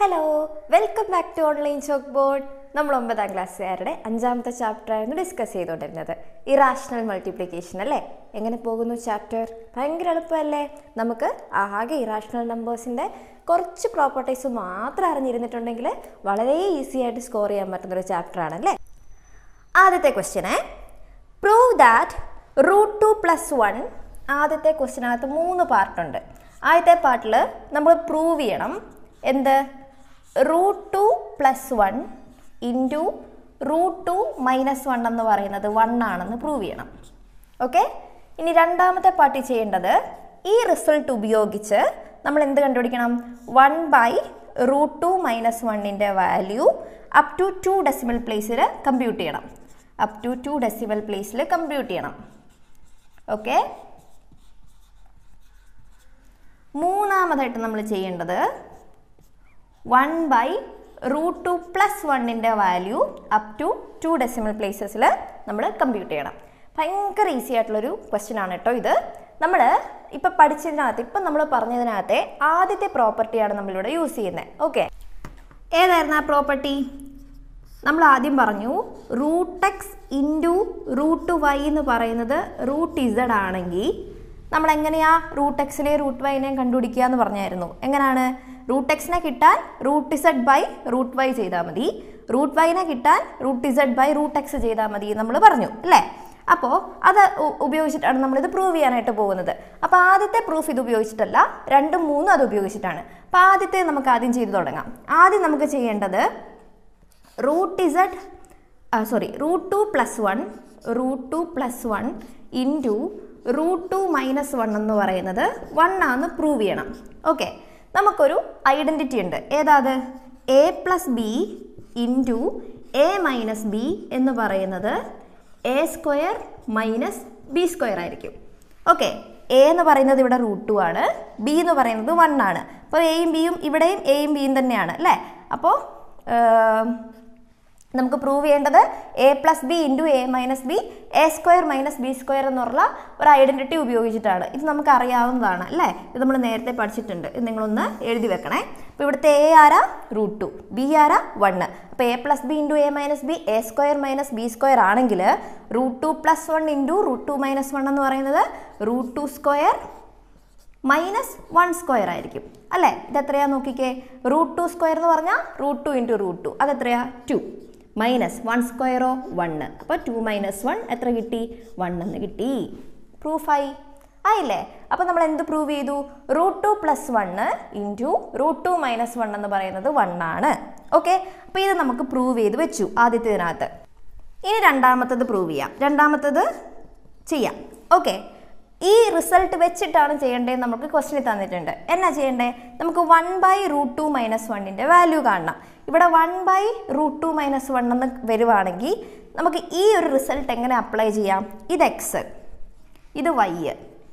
Hello welcome back to online chalk board നമ്മൾ ഒമ്പതാം ക്ലാസ്സുകാരുടെ അഞ്ചാമത്തെ ചാപ്റ്റർ ആയിരുന്നു ഡിസ്കസ് ചെയ്തുകൊണ്ടിരുന്നത്. ഇറാഷണൽ മൾട്ടിപ്ലിക്കേഷൻ അല്ലേ? എങ്ങനെ പോകുന്നു ചാപ്റ്റർ ഭയങ്കര എളുപ്പമല്ലേ? നമുക്ക് ആകെ ഇറാഷണൽ നമ്പേഴ്സിന്റെ കുറച്ച് പ്രോപ്പർട്ടീസ് മാത്രം അറിഞ്ഞിരുന്നിട്ടുണ്ടെങ്കിൽ വളരെ ഈസി ആയിട്ട് സ്കോർ ചെയ്യാൻ പറ്റുന്നൊരു ചാപ്റ്റർ ആണല്ലേ? ആദ്യത്തെ ക്വസ്റ്റ്യനെ prove that root two plus one ആദ്യത്തെ ക്വസ്റ്റ്യനകത്ത് മൂന്ന് പാർട്ടുണ്ട് ആദ്യത്തെ പാർട്ടിൽ നമ്മൾ പ്രൂവ് ചെയ്യണം. എന്ത്? Root two plus one into root two minus one എന്ന് പറയുന്നത് വൺ ആണെന്ന് പ്രൂവ് ചെയ്യണം. ഓക്കെ ഇനി രണ്ടാമത്തെ പാർട്ടി ചെയ്യേണ്ടത് ഈ റിസൾട്ട് ഉപയോഗിച്ച് നമ്മൾ എന്ത് കണ്ടുപിടിക്കണം? One by root two minus വണ്ണിന്റെ value up to two decimal പ്ലേസിൽ കമ്പ്യൂട്ട് ചെയ്യണം. അപ് ടു ടു ഡെസിമൽ പ്ലേസിൽ കമ്പ്യൂട്ട് ചെയ്യണം. ഓക്കെ മൂന്നാമതായിട്ട് നമ്മൾ ചെയ്യേണ്ടത് one by root two plus വണ്ണിന്റെ value up to two decimal പ്ലേസസിൽ നമ്മൾ കമ്പ്യൂട്ട് ചെയ്യണം. ഭയങ്കര ഈസി ആയിട്ടുള്ളൊരു ക്വസ്റ്റ്യൻ ആണ് കേട്ടോ ഇത്. നമ്മൾ ഇപ്പം പഠിച്ചതിനകത്ത് ഇപ്പം നമ്മൾ പറഞ്ഞതിനകത്തെ ആദ്യത്തെ പ്രോപ്പർട്ടിയാണ് നമ്മളിവിടെ യൂസ് ചെയ്യുന്നത് ഓക്കെ ഏതായിരുന്നു ആ പ്രോപ്പർട്ടി നമ്മൾ ആദ്യം പറഞ്ഞു root x into root y എന്ന് പറയുന്നത് റൂട്ട് ഇസഡ് ആണെങ്കിൽ നമ്മൾ എങ്ങനെയാ റൂട്ട് എക്സിനെയും റൂട്ട് വൈനെയും കണ്ടുപിടിക്കുക എന്ന് പറഞ്ഞായിരുന്നു. എങ്ങനെയാണ് റൂട്ട് എക്സിനെ കിട്ടാൻ root z by root y ചെയ്താൽ മതി. റൂട്ട് വൈനെ കിട്ടാൻ root z by root x ചെയ്താൽ മതി നമ്മൾ പറഞ്ഞു അല്ലേ? അപ്പോൾ അത് ഉപയോഗിച്ചിട്ടാണ് നമ്മളിത് പ്രൂവ് ചെയ്യാനായിട്ട് പോകുന്നത്. അപ്പോൾ ആദ്യത്തെ പ്രൂഫ് ഇത് ഉപയോഗിച്ചിട്ടല്ല രണ്ടും മൂന്നും അത് ഉപയോഗിച്ചിട്ടാണ്. അപ്പോൾ ആദ്യത്തെ നമുക്ക് ആദ്യം ചെയ്തു തുടങ്ങാം. ആദ്യം നമുക്ക് ചെയ്യേണ്ടത് root z sorry root two plus one root two plus one into root two minus one എന്ന് പറയുന്നത് വൺ ആണെന്ന് പ്രൂവ് ചെയ്യണം. ഓക്കെ നമുക്കൊരു ഐഡന്റിറ്റി ഉണ്ട്. ഏതാത്? A plus b into a minus b എന്ന് പറയുന്നത് a square minus b square ആയിരിക്കും. Okay a എന്ന് പറയുന്നത് ഇവിടെ റൂട്ട് ടു ആണ്. ബി എന്ന് പറയുന്നത് വൺ ആണ്. അപ്പോൾ എയും ബിയും ഇവിടെയും എയും ബിയും തന്നെയാണ് അല്ലേ? അപ്പോൾ നമുക്ക് പ്രൂവ് ചെയ്യേണ്ടത് a plus b into a minus b a square minus b square എന്നുള്ള ഒരു ഐഡന്റിറ്റി ഉപയോഗിച്ചിട്ടാണ്. ഇത് നമുക്ക് അറിയാവുന്നതാണ് അല്ലേ? ഇത് നമ്മൾ നേരത്തെ പഠിച്ചിട്ടുണ്ട്. ഇത് നിങ്ങളൊന്ന് എഴുതി വെക്കണേ. അപ്പോൾ ഇവിടുത്തെ എ ആരാ? റൂട്ട് ടു ബി ആരാ? വണ്ണ് അപ്പോൾ a plus b into a minus b a square minus b square ആണെങ്കിൽ root two plus one into root two minus one എന്ന് പറയുന്നത് root two square minus one square ആയിരിക്കും. അല്ലേ? ഇത് എത്രയാ നോക്കിക്കേ? റൂട്ട് ടു സ്ക്വയർ എന്ന് പറഞ്ഞാൽ root two into root two അത് എത്രയാ ടു മൈനസ് വൺ സ്ക്വയറോ വണ്ണ്. അപ്പോൾ ടു മൈനസ് വൺ എത്ര കിട്ടി? വൺ എന്ന് കിട്ടി. പ്രൂഫായി ആയില്ലേ? അപ്പോൾ നമ്മൾ എന്ത് പ്രൂവ് ചെയ്തു? Root two plus one into root two minus one എന്ന് പറയുന്നത് വൺ ആണ്. ഓക്കെ? അപ്പോൾ ഇത് നമുക്ക് പ്രൂവ് ചെയ്ത് വെച്ചു ആദ്യത്തേതിനകത്ത്. ഇനി രണ്ടാമത്തത് പ്രൂവ് ചെയ്യാം. രണ്ടാമത്തത് ചെയ്യാം. ഓക്കെ? ഈ റിസൾട്ട് വെച്ചിട്ടാണ് ചെയ്യേണ്ടത് നമുക്ക് ക്വസ്റ്റിനിൽ തന്നിട്ടുണ്ട്. എന്നാ ചെയ്യേണ്ടത്? നമുക്ക് one by root two minus വണ്ണിന്റെ വാല്യൂ കാണണം. ഇവിടെ one by root two minus one എന്ന് വരുവാണെങ്കിൽ നമുക്ക് ഈ ഒരു റിസൾട്ട് എങ്ങനെ അപ്ലൈ ചെയ്യാം? ഇത് എക്സ് ഇത് വൈ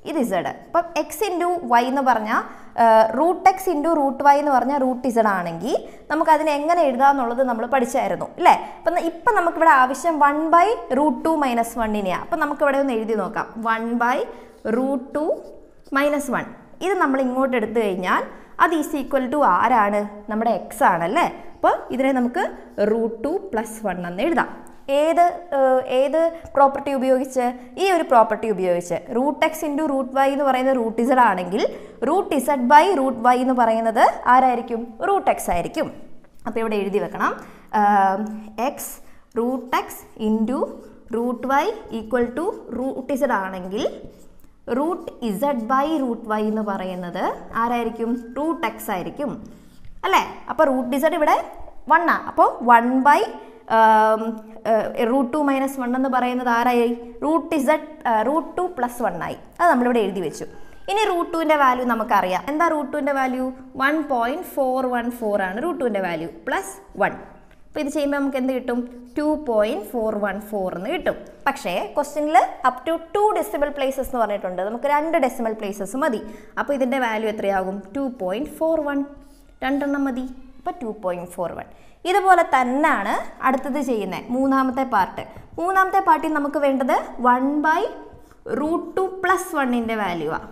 ഇത് ഇസഡ് അപ്പം എക്സ് ഇന്റു വൈ എന്ന് പറഞ്ഞാൽ root x into root y എന്ന് പറഞ്ഞാൽ റൂട്ട് ഇസഡ് ആണെങ്കിൽ നമുക്ക് അതിനെ എങ്ങനെ എഴുതാമെന്നുള്ളത് നമ്മൾ പഠിച്ചായിരുന്നു അല്ലേ അപ്പം ഇപ്പം നമുക്കിവിടെ ആവശ്യം one by root two minus വണ്ണിനെയാണ് അപ്പം നമുക്കിവിടെ ഒന്ന് എഴുതി നോക്കാം. One by root two minus one. ഇത് നമ്മൾ ഇങ്ങോട്ട് എടുത്തു കഴിഞ്ഞാൽ അത് ഈസ് ഈക്വൽ ടു ആരാണ്? നമ്മുടെ എക്സ് ആണല്ലേ? അപ്പോൾ ഇതിനെ നമുക്ക് റൂട്ട് ടു പ്ലസ് വൺ എന്ന് എഴുതാം. ഏത് ഏത് പ്രോപ്പർട്ടി ഉപയോഗിച്ച്? ഈ ഒരു പ്രോപ്പർട്ടി ഉപയോഗിച്ച്. Root x into root y എന്ന് പറയുന്നത് റൂട്ട് ഇസഡ് ആണെങ്കിൽ root z by root y എന്ന് പറയുന്നത് ആരായിരിക്കും? റൂട്ട് എക്സ് ആയിരിക്കും. അപ്പോൾ ഇവിടെ എഴുതി വെക്കണം. X root x into root y equal to root z ആണെങ്കിൽ root z by root y എന്ന് പറയുന്നത് ആരായിരിക്കും? റൂട്ട് എക്സ് ആയിരിക്കും. അല്ലേ? അപ്പോൾ റൂട്ട് ഇസഡ് ഇവിടെ വൺ ആ. അപ്പോൾ one by root two minus one എന്ന് പറയുന്നത് ആരായി? Root z root two plus one ആയി. അത് നമ്മളിവിടെ എഴുതി വെച്ചു. ഇനി റൂട്ട് ടുവിന്റെ വാല്യൂ നമുക്കറിയാം. എന്താ റൂട്ട് ടുവിന്റെ value one point four one four ആണ് റൂട്ട് ടുവിന്റെ വാല്യൂ പ്ലസ് വൺ അപ്പോൾ ഇത് ചെയ്യുമ്പോൾ നമുക്ക് എന്ത് കിട്ടും? Two point four one four എന്ന് കിട്ടും. പക്ഷേ ക്വസ്റ്റ്യനിൽ up to two decimal places എന്ന് പറഞ്ഞിട്ടുണ്ട്. നമുക്ക് രണ്ട് ഡെസിമൽ പ്ലേസസ് മതി. അപ്പോൾ ഇതിന്റെ വാല്യൂ എത്രയാകും? ടു പോയിന്റ് ഫോർ വൺ രണ്ടെണ്ണം മതി. അപ്പോൾ ടു പോയിന്റ് ഫോർ വൺ ഇതുപോലെ തന്നെയാണ് അടുത്തത് ചെയ്യുന്നത് മൂന്നാമത്തെ പാർട്ട് മൂന്നാമത്തെ പാർട്ടിൽ നമുക്ക് വേണ്ടത് one by root two plus വണ്ണിന്റെ വാല്യൂ ആണ്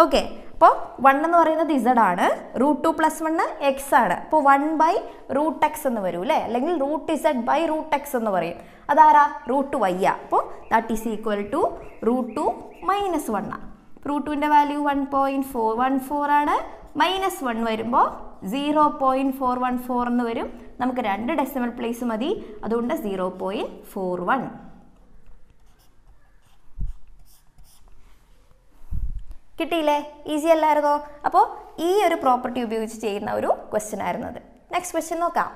ഓക്കെ അപ്പോൾ വൺ എന്ന് പറയുന്നത് ഇസഡ് ആണ്. Root two plus one x ആണ്. അപ്പോൾ വൺ ബൈ റൂട്ട് എക്സ് എന്ന് വരും അല്ലേ അല്ലെങ്കിൽ root z by root x എന്ന് പറയും. അതാരാ? റൂട്ട് വൈ ആ. അപ്പോൾ that is equal to root two minus one ആണ് റൂട്ട് ടുവിന്റെ value one point four one four ആണ്. മൈനസ് വൺ വരുമ്പോൾ zero point four one four എന്ന് വരും. നമുക്ക് രണ്ട് ഡെസിമൽ പ്ലേസ് മതി. അതുകൊണ്ട് സീറോ പോയിന്റ് ഫോർ വൺ കിട്ടിയില്ലേ? ഈസി അല്ലായിരുന്നോ? അപ്പോൾ ഈ ഒരു പ്രോപ്പർട്ടി ഉപയോഗിച്ച് ചെയ്യുന്ന ഒരു ക്വസ്റ്റ്യൻ ആയിരുന്നു അത്. നെക്സ്റ്റ് ക്വസ്റ്റ്യൻ നോക്കാം.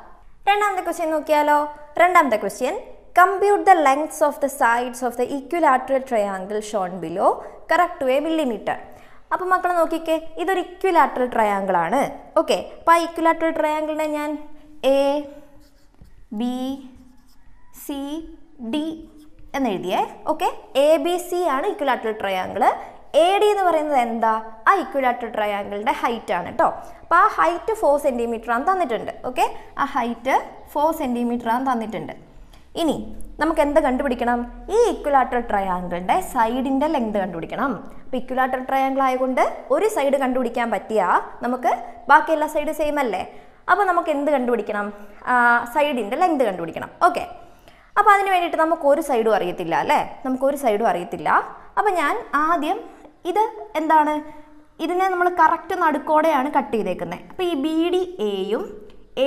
രണ്ടാമത്തെ ക്വസ്റ്റ്യൻ നോക്കിയാലോ? രണ്ടാമത്തെ question compute the lengths of the sides of the equilateral triangle shown below correct to a millimetre അപ്പോൾ മക്കൾ നോക്കിക്കേ ഇതൊരു ഇക്വലാറ്ററൽ ട്രയാങ്കിൾ ആണ്. ഓക്കെ അപ്പോൾ ആ ഇക്വലാറ്ററൽ ട്രയാങ്കിളിനെ ഞാൻ എ ബി സി ഡി എന്നെഴുതിയേ ഓക്കെ എ ബി സി ആണ് ഇക്വലാറ്ററൽ ട്രയാങ്കിൾ എ ഡി എന്ന് പറയുന്നത് എന്താ? ആ ഇക്വിലാറ്റർ ട്രയാങ്കിളിന്റെ ഹൈറ്റ് ആണ് കേട്ടോ അപ്പോൾ ആ ഹൈറ്റ് ഫോർ സെന്റിമീറ്റർ ആണ് തന്നിട്ടുണ്ട്. ഓക്കെ ആ ഹൈറ്റ് ഫോർ സെന്റിമീറ്റർ ആണ് തന്നിട്ടുണ്ട്. ഇനി നമുക്ക് എന്ത് കണ്ടുപിടിക്കണം? ഈ ഇക്വലാറ്ററൽ ട്രയാങ്കിളിന്റെ സൈഡിന്റെ ലെങ്ത് കണ്ടുപിടിക്കണം. അപ്പോൾ ഇക്വലാറ്ററൽ ട്രയാങ്കിൾ ആയതുകൊണ്ട് ഒരു സൈഡ് കണ്ടുപിടിക്കാൻ പറ്റിയാൽ നമുക്ക് ബാക്കി എല്ലാ സൈഡ് സെയിം അല്ലേ? അപ്പോൾ നമുക്ക് എന്ത് കണ്ടുപിടിക്കണം? സൈഡിന്റെ ലെങ്ത് കണ്ടുപിടിക്കണം. ഓക്കെ അപ്പോൾ അതിന് വേണ്ടിയിട്ട് നമുക്ക് ഒരു സൈഡും അറിയത്തില്ല അല്ലേ? നമുക്ക് ഒരു സൈഡും അറിയത്തില്ല. അപ്പോൾ ഞാൻ ആദ്യം ഇത് എന്താണ്? ഇതിനെ നമ്മൾ കറക്റ്റ് നടുക്കോടെയാണ് കട്ട് ചെയ്തേക്കുന്നത് അപ്പോൾ ഈ ബി ഡി എയും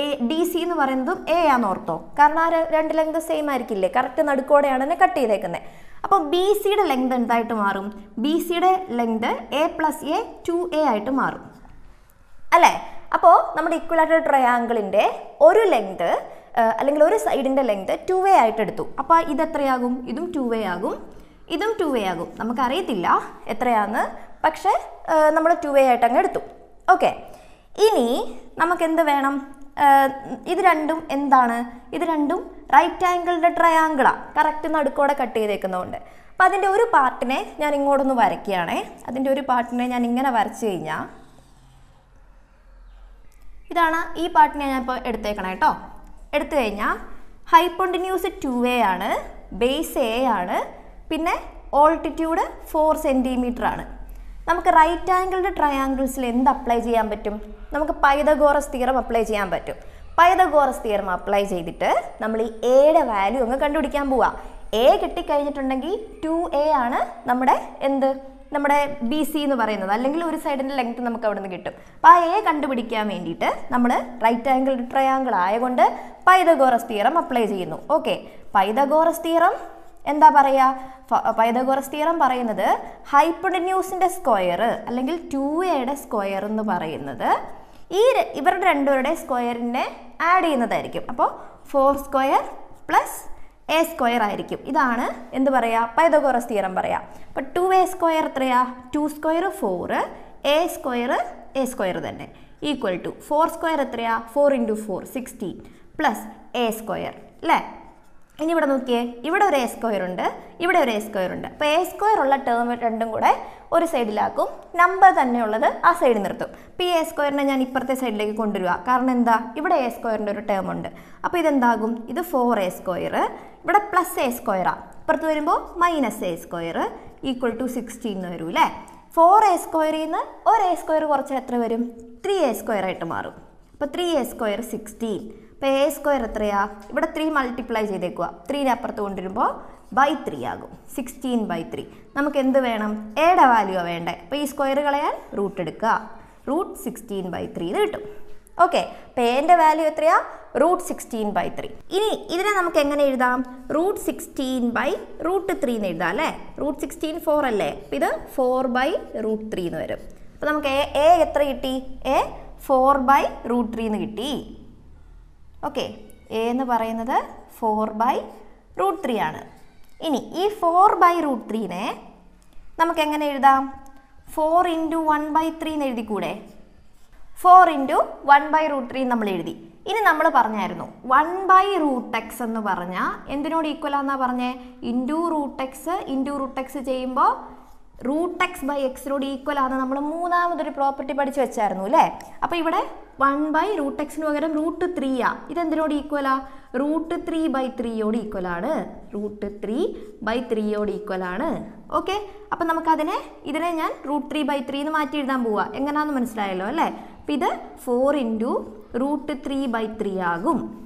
എ ഡി സി എന്ന് പറയുന്നതും എ ആന്ന് ഓർത്തോ? കാരണം ആ രണ്ട് ലെങ്ത് സെയിം ആയിരിക്കില്ലേ? കറക്റ്റ് നടുക്കോടെയാണ് തന്നെ കട്ട് ചെയ്തേക്കുന്നത് അപ്പോൾ ബി സിയുടെ ലെങ്ത് എന്തായിട്ട് മാറും? ബി സിയുടെ length a plus a two a ആയിട്ട് മാറും. അല്ലേ? അപ്പോൾ നമ്മുടെ ഇക്വലാറ്റർ ട്രയാങ്കിളിന്റെ ഒരു ലെങ്ത് അല്ലെങ്കിൽ ഒരു സൈഡിന്റെ ലെങ്ത് ടു വേ ആയിട്ട് എടുത്തു. അപ്പോൾ ഇത് എത്രയാകും? ഇതും ടു വേ ആകും. ഇതും ടു വേ ആകും. നമുക്കറിയത്തില്ല എത്രയാന്ന് പക്ഷേ നമ്മൾ ടു വേ ആയിട്ട് അങ്ങ് എടുത്തു. ഓക്കെ ഇനി നമുക്കെന്ത് വേണം? ഇത് രണ്ടും എന്താണ്? ഇത് രണ്ടും റൈറ്റ് ആംഗിളിന്റെ ട്രയാങ്കിളാണ് കറക്റ്റ് നടുക്കോടെ കട്ട് ചെയ്തേക്കുന്നതുകൊണ്ട് അപ്പോൾ അതിന്റെ ഒരു പാർട്ടിനെ ഞാൻ ഇങ്ങോട്ടൊന്ന് വരയ്ക്കുകയാണേ. അതിന്റെ ഒരു പാർട്ടിനെ ഞാൻ ഇങ്ങനെ വരച്ചു കഴിഞ്ഞാൽ ഇതാണ് ഈ പാർട്ടിനെ ഞാൻ ഇപ്പോൾ എടുത്തേക്കണം കേട്ടോ എടുത്തു കഴിഞ്ഞാൽ ഹൈപ്പോണ്ടിന്യൂസ് ടു എ ആണ് ബേസ് എ ആണ് പിന്നെ ഓൾട്ടിറ്റ്യൂഡ് ഫോർ സെന്റിമീറ്റർ ആണ്. നമുക്ക് റൈറ്റ് ആംഗിൾഡ് ട്രയാങ്കിൾസിൽ എന്ത് അപ്ലൈ ചെയ്യാൻ പറ്റും? നമുക്ക് പൈതഗോറസ് തിയറം അപ്ലൈ ചെയ്യാൻ പറ്റും. പൈതഗോറസ് തിയറം അപ്ലൈ ചെയ്തിട്ട് നമ്മൾ ഈ എയുടെ വാല്യൂ അങ്ങ് കണ്ടുപിടിക്കാൻ പോവാം. എ കിട്ടിക്കഴിഞ്ഞിട്ടുണ്ടെങ്കിൽ ടു എ ആണ് നമ്മുടെ എന്ത്? നമ്മുടെ ബി സി എന്ന് പറയുന്നത്. അല്ലെങ്കിൽ ഒരു സൈഡിന്റെ ലെങ്ത് നമുക്ക് അവിടെ നിന്ന് കിട്ടും. അപ്പോൾ ആ എ കണ്ടുപിടിക്കാൻ വേണ്ടിയിട്ട് നമ്മൾ റൈറ്റ് ആംഗിൾ ട്രയാങ്കിൾ ആയതുകൊണ്ട് പൈതഗോറസ് തിയറം അപ്ലൈ ചെയ്യുന്നു. ഓക്കെ പൈതഗോറസ് തിയറം എന്താ പറയുക പൈതഗോറസ് തിയറം പറയുന്നത് ഹൈപ്പഡന്യൂസിന്റെ സ്ക്വയർ അല്ലെങ്കിൽ ടു എയുടെ സ്ക്വയർ എന്ന് പറയുന്നത് ഈ ഇവരുടെ രണ്ടുപേരുടെ സ്ക്വയറിനെ ആഡ് ചെയ്യുന്നതായിരിക്കും. അപ്പോൾ four square plus a square ആയിരിക്കും. ഇതാണ് എന്ത് പറയുക പൈതഗോറസ് തിയറം പറയാം. അപ്പോൾ ടു എ സ്ക്വയർ എത്രയാ? Two square four a square a square തന്നെ. Equal to. ഫോർ സ്ക്വയർ എത്രയാ? Four into four sixteen. Plus a square. അല്ലേ? ഇനി ഇവിടെ നോക്കിയേ ഇവിടെ ഒരു എ സ്ക്വയർ ഉണ്ട് ഇവിടെ ഒരു എ സ്ക്വയർ ഉണ്ട് അപ്പോൾ എ സ്ക്വയർ ഉള്ള ടേം രണ്ടും കൂടെ ഒരു സൈഡിലാക്കും നമ്പർ തന്നെയുള്ളത് ആ സൈഡിൽ നിർത്തും അപ്പോൾ ഈ എ സ്ക്വയറിനെ ഞാൻ ഇപ്പുറത്തെ സൈഡിലേക്ക് കൊണ്ടുവരിക കാരണം എന്താ ഇവിടെ എ സ്ക്വയറിന്റെ ഒരു ടേം ഉണ്ട് അപ്പോൾ ഇതെന്താകും ഇത് ഫോർ എ സ്ക്വയർ ഇവിടെ പ്ലസ് എ സ്ക്വയറാണ് ഇപ്പുറത്ത് വരുമ്പോൾ minus a square equal to sixteen എന്ന് വരും അല്ലേ ഫോർ എ സ്ക്വയറിൽ നിന്ന് ഒരു എ സ്ക്വയർ കുറച്ച് എത്ര വരും ത്രീ എ സ്ക്വയർ ആയിട്ട് മാറും അപ്പോൾ ത്രീ എ സ്ക്വയർ സിക്സ്റ്റീൻ അപ്പോൾ എ സ്ക്വയർ എത്രയാ? ഇവിടെ ത്രീ മൾട്ടിപ്ലൈ ചെയ്തേക്കുക ത്രീനെ അപ്പുറത്ത് കൊണ്ടുവരുമ്പോൾ ബൈ ത്രീ ആകും. സിക്സ്റ്റീൻ ബൈ ത്രീ നമുക്ക് എന്ത് വേണം? എയുടെ വാല്യൂ വേണ്ടേ. അപ്പോൾ ഈ സ്ക്വയർ കളയാൻ റൂട്ട് എടുക്കുക. റൂട്ട് സിക്സ്റ്റീൻ ബൈ ത്രീ ഇത് കിട്ടും. ഓക്കെ അപ്പോൾ എന്റെ വാല്യൂ എത്രയാ? റൂട്ട് സിക്സ്റ്റീൻ ബൈ ത്രീ ഇനി ഇതിനെ നമുക്ക് എങ്ങനെ എഴുതാം? Root sixteen by root three എന്ന് എഴുതാം അല്ലേ? റൂട്ട് സിക്സ്റ്റീൻ ഫോർ അല്ലേ? അപ്പം ഇത് ഫോർ ബൈ റൂട്ട് ത്രീ എന്ന് വരും. അപ്പോൾ നമുക്ക് എ എ എത്ര കിട്ടി? A four by root three എന്ന് കിട്ടി. ഓക്കെ എ എന്ന് പറയുന്നത് ഫോർ ബൈ റൂട്ട് ത്രീ ആണ്. ഇനി ഈ ഫോർ ബൈ റൂട്ട് ത്രീനെ നമുക്ക് എങ്ങനെ എഴുതാം? Four into one by three എന്ന് എഴുതിക്കൂടെ? Four into one by root three നമ്മൾ എഴുതി. ഇനി നമ്മൾ പറഞ്ഞായിരുന്നു വൺ ബൈ റൂട്ട് എക്സ് എന്ന് പറഞ്ഞാൽ എന്തിനോട് ഈക്വൽ ആണെന്നാണ് പറഞ്ഞേ? Into root x into root x ചെയ്യുമ്പോൾ റൂട്ട് എക്സ് ബൈ എക്സിനോട് ഈക്വൽ ആണ് നമ്മൾ മൂന്നാമതൊരു പ്രോപ്പർട്ടി പഠിച്ച് വെച്ചായിരുന്നു അല്ലേ? അപ്പോൾ ഇവിടെ വൺ ബൈ റൂട്ട് എക്സിന് പകരം റൂട്ട് ത്രീ ആ. ഇതെന്തിനോട് ഈക്വലാ റൂട്ട് ത്രീ ബൈ ത്രീയോട് ഈക്വൽ ആണ്. റൂട്ട് ത്രീ ബൈ ത്രീയോട് ഈക്വൽ ആണ്. ഓക്കെ അപ്പം നമുക്കതിനെ ഇതിനെ ഞാൻ റൂട്ട് ത്രീ ബൈ ത്രീ എന്ന് മാറ്റി എഴുതാൻ പോവാ. എങ്ങനെയാണെന്ന് മനസ്സിലായല്ലോ അല്ലേ? അപ്പം ഇത് four into root three by three ആകും.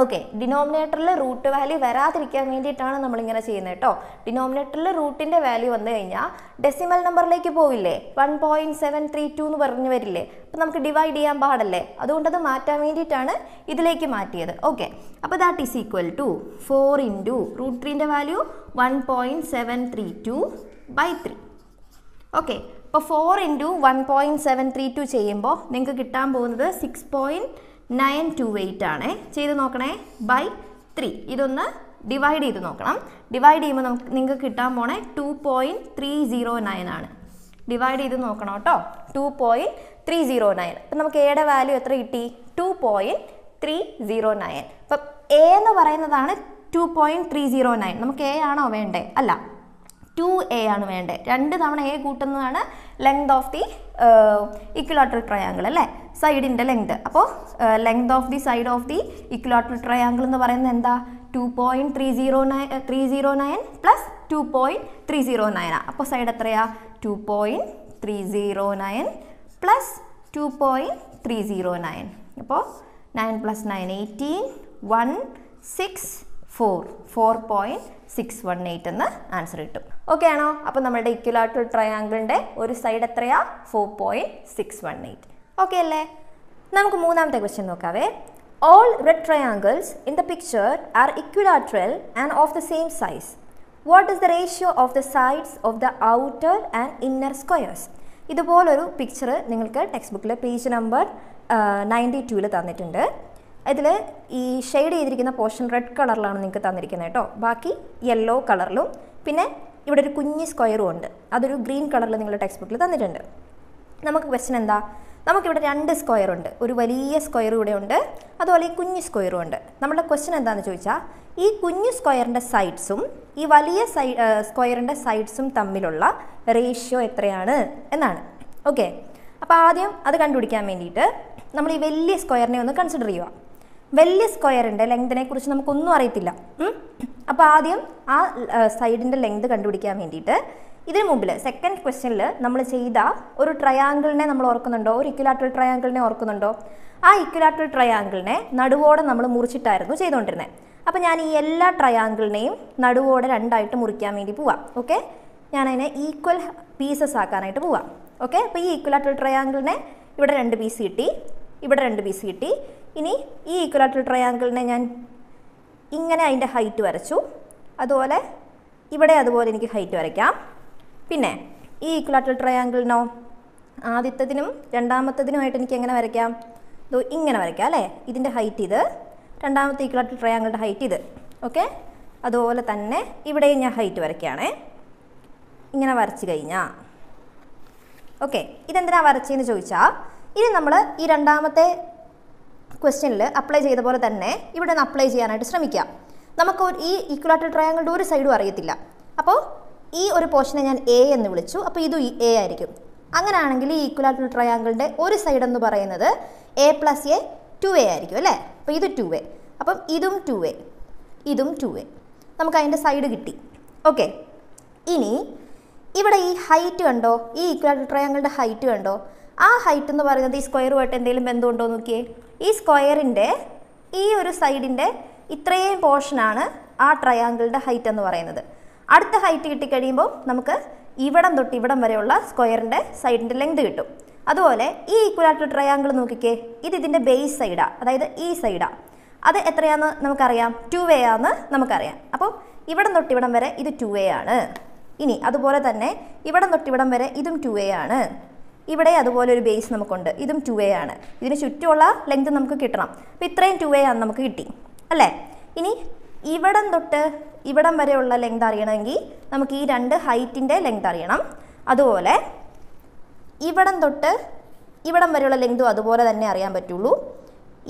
ഓക്കെ ഡിനോമിനേറ്ററിൽ റൂട്ട് വാല്യൂ വരാതിരിക്കാൻ വേണ്ടിയിട്ടാണ് നമ്മളിങ്ങനെ ചെയ്യുന്നത് കേട്ടോ ഡിനോമിനേറ്ററിൽ റൂട്ടിന്റെ വാല്യൂ വന്നു കഴിഞ്ഞാൽ ഡെസിമൽ നമ്പറിലേക്ക് പോവില്ലേ? One point seven three two എന്ന് പറഞ്ഞു വരില്ലേ? അപ്പം നമുക്ക് ഡിവൈഡ് ചെയ്യാൻ പാടല്ലേ? അതുകൊണ്ട് അത് മാറ്റാൻ വേണ്ടിയിട്ടാണ് ഇതിലേക്ക് മാറ്റിയത്. ഓക്കെ അപ്പോൾ that is equal to four into root ത്രീന്റെ value one point seven three two by three okay അപ്പോൾ four into one point seven three two ചെയ്യുമ്പോൾ നിങ്ങൾക്ക് കിട്ടാൻ പോകുന്നത് six point nine two eight ആണ്. ചെയ്ത് നോക്കണേ. By three. ഇതൊന്ന് ഡിവൈഡ് ചെയ്ത് നോക്കണം. ഡിവൈഡ് ചെയ്യുമ്പോൾ നമുക്ക് നിങ്ങൾക്ക് കിട്ടാൻ പോണേ two point three zero nine ആണ്. ഡിവൈഡ് ചെയ്ത് നോക്കണം കേട്ടോ. Two point three zero nine. അപ്പം നമുക്ക് എയുടെ വാല്യൂ എത്ര കിട്ടി? Two point three zero nine. അപ്പം എ എന്ന് പറയുന്നതാണ് two point three zero nine. നമുക്ക് എ ആണോ വേണ്ടേ? അല്ല ടു എ ആണ് വേണ്ടത് രണ്ട് തവണ A കൂട്ടുന്നതാണ് length of the equilateral triangle അല്ലേ? സൈഡിന്റെ ലെങ്ത് അപ്പോൾ length of the side of the equilateral triangle എന്ന് പറയുന്നത് എന്താ? Two point three zero nine three zero nine plus two point three zero നയനാണ് അപ്പോൾ സൈഡ് എത്രയാ? Two point three zero nine plus two point three zero nine അപ്പോൾ nine plus nine eighteen one six four four point six one eight എന്ന് answer കിട്ടും. Okay ആണോ? അപ്പോൾ നമ്മുടെ equilateral ട്രയാങ്കിളിന്റെ ഒരു സൈഡ് എത്രയാ? Four point six one eight okay അല്ലേ? നമുക്ക് മൂന്നാമത്തെ question നോക്കാവേ. All red triangles in the picture are equilateral and of the same size what is the ratio of the sides of the outer and inner squares ഇതുപോലൊരു picture നിങ്ങൾക്ക് text ബുക്കിലെ page number ninety ടൂവിൽ തന്നിട്ടുണ്ട്. ഇതിൽ ഈ shade ചെയ്തിരിക്കുന്ന portion red കളറിലാണ് നിങ്ങൾക്ക് തന്നിരിക്കുന്നത് കേട്ടോ. ബാക്കി യെല്ലോ കളറിലും പിന്നെ ഇവിടെ ഒരു കുഞ്ഞ് സ്ക്വയറും ഉണ്ട്. അതൊരു ഗ്രീൻ കളറിൽ നിങ്ങൾ ടെക്സ്റ്റ് ബുക്കിൽ തന്നിട്ടുണ്ട്. നമുക്ക് ക്വസ്റ്റൻ എന്താ? നമുക്കിവിടെ രണ്ട് സ്ക്വയർ ഉണ്ട്. ഒരു വലിയ സ്ക്വയർ ഇവിടെ ഉണ്ട്. അതുപോലെ ഈ കുഞ്ഞ് സ്ക്വയറും ഉണ്ട്. നമ്മുടെ ക്വസ്റ്റൻ എന്താണെന്ന് ചോദിച്ചാൽ ഈ കുഞ്ഞു സ്ക്വയറിന്റെ സൈഡ്സും ഈ വലിയ സൈ സ്ക്വയറിന്റെ സൈഡ്സും തമ്മിലുള്ള റേഷ്യോ എത്രയാണ് എന്നാണ്. ഓക്കെ അപ്പോൾ ആദ്യം അത് കണ്ടുപിടിക്കാൻ വേണ്ടിയിട്ട് നമ്മൾ ഈ വലിയ സ്ക്വയറിനെ ഒന്ന് കൺസിഡർ ചെയ്യുക. വലിയ സ്ക്വയറിന്റെ ലെങ്തിനെ കുറിച്ച് നമുക്കൊന്നും അറിയത്തില്ല. അപ്പോൾ ആദ്യം ആ സൈഡിന്റെ ലെങ്ത് കണ്ടുപിടിക്കാൻ വേണ്ടിയിട്ട് ഇതിനു മുമ്പിൽ സെക്കൻഡ് ക്വസ്റ്റ്യനിൽ നമ്മൾ ചെയ്ത ഒരു ട്രയാങ്കിളിനെ നമ്മൾ ഓർക്കുന്നുണ്ടോ? ഒരു ഇക്വലാട്രൽ ട്രയാങ്കിളിനെ ഓർക്കുന്നുണ്ടോ? ആ ഇക്വലാട്രൽ ട്രയാങ്കിളിനെ നടുവോടെ നമ്മൾ മുറിച്ചിട്ടായിരുന്നു ചെയ്തുകൊണ്ടിരുന്നത് അപ്പോൾ ഞാൻ ഈ എല്ലാ ട്രയാങ്കിളിനെയും നടുവോടെ രണ്ടായിട്ട് മുറിക്കാൻ വേണ്ടി പോവാം ഓക്കെ? ഞാൻ അതിനെ ഈക്വൽ പീസസ് ആക്കാനായിട്ട് പോവാം ഓക്കെ? അപ്പോൾ ഈ ഈക്വലാട്രൽ ട്രയാങ്കിളിനെ ഇവിടെ രണ്ട് പീസ് കിട്ടി ഇവിടെ രണ്ട് പീസ് കിട്ടി ഇനി ഈ ഈക്വലാറ്റൽ ട്രയാങ്കിളിനെ ഞാൻ ഇങ്ങനെ അതിന്റെ ഹൈറ്റ് വരച്ചു. അതുപോലെ ഇവിടെ അതുപോലെ എനിക്ക് ഹൈറ്റ് വരയ്ക്കാം. പിന്നെ ഈ ഈക്വലാറ്റൽ ട്രയാങ്കിളിനോ ആദ്യത്തതിനും രണ്ടാമത്തതിനുമായിട്ട് എനിക്ക് എങ്ങനെ വരയ്ക്കാം? ഇതോ ഇങ്ങനെ വരയ്ക്കാം അല്ലേ? ഇതിന്റെ ഹൈറ്റ് ഇത്. രണ്ടാമത്തെ ഈക്വലാറ്റൽ ട്രയാങ്കിളുടെ ഹൈറ്റ് ഇത്. ഓക്കെ അതുപോലെ തന്നെ ഇവിടെയും ഞാൻ ഹൈറ്റ് വരയ്ക്കുകയാണേ. ഇങ്ങനെ വരച്ച് കഴിഞ്ഞാൽ ഓക്കെ ഇതെന്തിനാണ് വരച്ചതെന്ന് ചോദിച്ചാൽ ഇനി നമ്മൾ ഈ രണ്ടാമത്തെ ക്വസ്റ്റ്യനിൽ അപ്ലൈ ചെയ്ത പോലെ തന്നെ ഇവിടെ നിന്ന് അപ്ലൈ ചെയ്യാനായിട്ട് ശ്രമിക്കാം. നമുക്ക് ഈ ഈക്വലാറ്റർ ട്രയാങ്കിളുടെ ഒരു സൈഡും അറിയത്തില്ല. അപ്പോൾ ഈ ഒരു പോർഷനെ ഞാൻ എ എന്ന് വിളിച്ചു. അപ്പോൾ ഇത് എ ആയിരിക്കും. അങ്ങനെയാണെങ്കിൽ ഈ ഈക്വലാറ്റർ ട്രയാങ്കിളിന്റെ ഒരു സൈഡ് എന്ന് പറയുന്നത് a plus a two a ആയിരിക്കും അല്ലേ? അപ്പോൾ ഇത് ടു എ അപ്പം ഇതും ടു എ ഇതും ടു എ നമുക്ക് അതിന്റെ സൈഡ് കിട്ടി. ഓക്കെ ഇനി ഇവിടെ ഈ ഹൈറ്റ് കണ്ടോ? ഈ ഈക്വലാറ്റൽ ട്രയാങ്കിളുടെ ഹൈറ്റ് കണ്ടോ? ആ ഹൈറ്റ് എന്ന് പറയുന്നത് ഈ സ്ക്വയറുമായിട്ട് എന്തെങ്കിലും ബന്ധമുണ്ടോ നോക്കിയേ. ഈ സ്ക്വയറിന്റെ ഈ ഒരു സൈഡിന്റെ ഇത്രയും പോർഷനാണ് ആ ട്രയാങ്കിളുടെ ഹൈറ്റ് എന്ന് പറയുന്നത്. അടുത്ത ഹൈറ്റ് കിട്ടിക്കഴിയുമ്പോൾ നമുക്ക് ഇവിടം തൊട്ട് ഇവിടം വരെയുള്ള സ്ക്വയറിന്റെ സൈഡിന്റെ ലെങ്ത് കിട്ടും. അതുപോലെ ഈ ഈക്വലാറ്റർ ട്രയാങ്കിൾ നോക്കിക്കേ ഇത് ഇതിന്റെ ബേസ് സൈഡാണ് അതായത് ഈ സൈഡാണ് അത് എത്രയാണെന്ന് നമുക്കറിയാം? ടു വേ ആണെന്ന് നമുക്കറിയാം. അപ്പോൾ ഇവിടം തൊട്ട് ഇവിടം വരെ ഇത് ടു വേ ആണ്. ഇനി അതുപോലെ തന്നെ ഇവിടം തൊട്ട് ഇവിടം വരെ ഇതും ടു വേ ആണ്. ഇവിടെ അതുപോലെ ഒരു ബേസ് നമുക്കുണ്ട്. ഇതും ടു എ ആണ്. ഇതിന് ചുറ്റുമുള്ള ലെങ്ത് നമുക്ക് കിട്ടണം. അപ്പോൾ ഇത്രയും ടു എ ആണ് നമുക്ക് കിട്ടി. അല്ലേ? ഇനി ഇവിടം തൊട്ട് ഇവിടം വരെയുള്ള ലെങ്ത് അറിയണമെങ്കിൽ നമുക്ക് ഈ രണ്ട് ഹൈറ്റിന്റെ ലെങ്ത് അറിയണം. അതുപോലെ ഇവിടം തൊട്ട് ഇവിടം വരെയുള്ള ലെങ്തും അതുപോലെ തന്നെ അറിയാൻ പറ്റുള്ളൂ.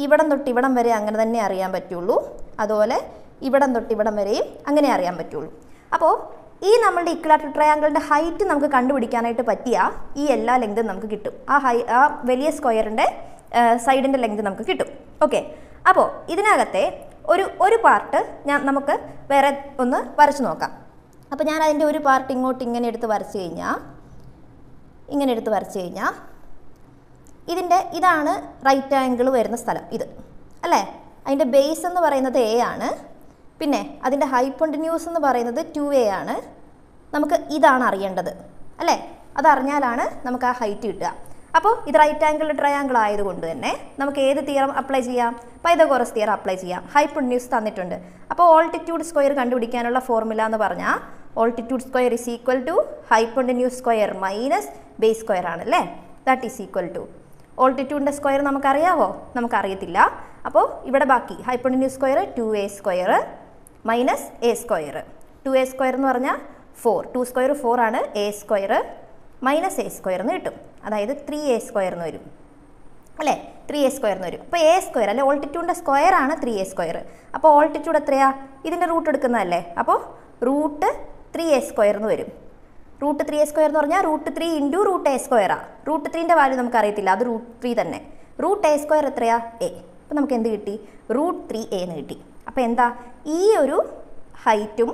ഇവിടം തൊട്ട് ഇവിടം വരെ അങ്ങനെ തന്നെ അറിയാൻ പറ്റുള്ളൂ. അതുപോലെ ഇവിടം തൊട്ട് ഇവിടം വരെയും അങ്ങനെ അറിയാൻ പറ്റുള്ളൂ. അപ്പോൾ ഈ നമ്മളുടെ ഇക്വലാറ്റർ ട്രയാങ്കിളിന്റെ ഹൈറ്റ് നമുക്ക് കണ്ടുപിടിക്കാനായിട്ട് പറ്റിയ ഈ എല്ലാ ലെങ്തും നമുക്ക് കിട്ടും. ആ ഹൈ ആ വലിയ സ്ക്വയറിന്റെ സൈഡിന്റെ ലെങ്ത് നമുക്ക് കിട്ടും. ഓക്കെ അപ്പോൾ ഇതിനകത്തെ ഒരു ഒരു പാർട്ട് ഞാൻ നമുക്ക് വേറെ ഒന്ന് വരച്ച് നോക്കാം. അപ്പോൾ ഞാൻ അതിന്റെ ഒരു പാർട്ട് ഇങ്ങോട്ട് ഇങ്ങനെ എടുത്ത് വരച്ച് കഴിഞ്ഞാൽ ഇങ്ങനെ എടുത്ത് വരച്ച് കഴിഞ്ഞാൽ ഇതിന്റെ ഇതാണ് റൈറ്റ് ആംഗിൾ വരുന്ന സ്ഥലം. ഇത്. അല്ലേ? അതിന്റെ ബേസ് എന്ന് പറയുന്നത് എ ആണ്. പിന്നെ അതിന്റെ ഹൈപ്പൊണ്ടിന്യൂസ് എന്ന് പറയുന്നത് ടു എ ആണ്. നമുക്ക് ഇതാണ് അറിയേണ്ടത് അല്ലേ? അതറിഞ്ഞാലാണ് നമുക്ക് ആ ഹൈറ്റ് കിട്ടുക. അപ്പോൾ ഇത് റൈറ്റ് ആംഗിൾ ട്രയാങ്കിൾ ആയതുകൊണ്ട് തന്നെ നമുക്ക് ഏത് തിയറം അപ്ലൈ ചെയ്യാം? പൈതഗോറസ് തിയറം അപ്ലൈ ചെയ്യാം. ഹൈപ്പൊണ്ടിന്യൂസ് തന്നിട്ടുണ്ട്. അപ്പോൾ ഓൾട്ടിറ്റ്യൂഡ് സ്ക്വയർ കണ്ടുപിടിക്കാനുള്ള ഫോർമുല എന്ന് പറഞ്ഞാൽ altitude square is equal to hypotenuse square minus base square ആണ് അല്ലേ? ദാറ്റ് ഈസ് ഈക്വൽ ടു ഓൾട്ടിറ്റ്യൂഡിന്റെ സ്ക്വയർ നമുക്കറിയാവോ? നമുക്കറിയത്തില്ല. അപ്പോൾ ഇവിടെ ബാക്കി hypotenuse square two a square minus a square. Two a square എന്ന് പറഞ്ഞാൽ ഫോർ. ടു സ്ക്വയർ ഫോർ ആണ് a square minus a square എന്ന് കിട്ടും. അതായത് ത്രീ എ സ്ക്വയർ എന്ന് വരും. അല്ലേ? ത്രീ എ സ്ക്വയർ എന്ന് വരും. അപ്പോൾ എ സ്ക്വയർ അല്ലെ? ഓൾട്ടിറ്റ്യൂഡിന്റെ സ്ക്വയർ ആണ് ത്രീ എ സ്ക്വയർ അപ്പോൾ ഓൾട്ടിറ്റ്യൂഡ് എത്രയാ? ഇതിന്റെ റൂട്ട് എടുക്കുന്നതല്ലേ? അപ്പോൾ റൂട്ട് ത്രീ എ സ്ക്വയർ എന്ന് വരും. റൂട്ട് ത്രീ എ സ്ക്വയർ എന്ന് പറഞ്ഞാൽ root three into root a സ്ക്വയറാ root ത്രീന്റെ വാല്യൂ നമുക്ക് അറിയത്തില്ല അത് റൂട്ട് ത്രീ തന്നെ. റൂട്ട് എ സ്ക്വയർ എത്രയാ? എ അപ്പോൾ നമുക്ക് എന്ത് കിട്ടി? റൂട്ട് ത്രീ എ എന്ന് കിട്ടി. അപ്പോൾ എന്താ ഈ ഒരു ഹൈറ്റും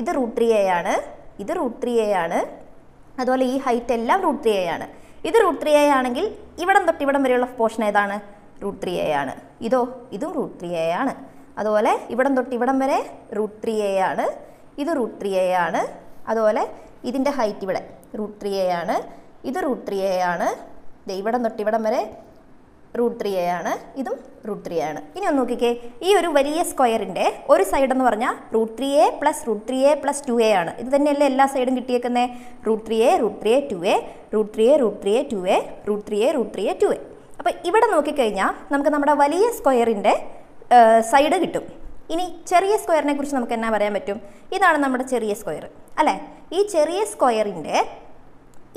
ഇത് റൂട്ട് ത്രീ എ ആണ് ഇത് റൂട്ട് ത്രീ എ ആണ് അതുപോലെ ഈ ഹൈറ്റ് എല്ലാം റൂട്ട് ത്രീ എ ആണ് ഇത് റൂട്ട് ത്രീ എ ആണെങ്കിൽ ഇവിടം തൊട്ട് ഇവിടം വരെയുള്ള പോർഷൻ ഏതാണ് റൂട്ട് ത്രീ എ ആണ് ഇതോ ഇതും റൂട്ട് ത്രീ എ ആണ് അതുപോലെ ഇവിടം തൊട്ട് ഇവിടം വരെ റൂട്ട് ത്രീ എ ആണ് ഇത് റൂട്ട് ത്രീ എ ആണ് അതുപോലെ ഇതിന്റെ ഹൈറ്റ് ഇവിടെ റൂട്ട് ത്രീ എ ആണ് ഇത് റൂട്ട് ത്രീ എ ആണ് ഇവിടം തൊട്ട് ഇവിടം വരെ റൂട്ട് ത്രീ എ ആണ് ഇതും റൂട്ട് ത്രീ ആണ് ഇനി ഒന്ന് നോക്കിക്കേ ഈ ഒരു വലിയ സ്ക്വയറിന്റെ ഒരു സൈഡ് എന്ന് പറഞ്ഞാൽ root three a plus root three a plus two a ആണ് ഇത് തന്നെയല്ലേ എല്ലാ സൈഡും കിട്ടിയേക്കുന്നത് root three a root three a two a root three a root three a two a root three a root three a two a അപ്പോൾ ഇവിടെ നോക്കിക്കഴിഞ്ഞാൽ നമുക്ക് നമ്മുടെ വലിയ സ്ക്വയറിന്റെ സൈഡ് കിട്ടും ഇനി ചെറിയ സ്ക്വയറിനെ കുറിച്ച് നമുക്ക് എന്നാ പറയാൻ പറ്റും ഇതാണ് നമ്മുടെ ചെറിയ സ്ക്വയർ അല്ലേ ഈ ചെറിയ സ്ക്വയറിന്റെ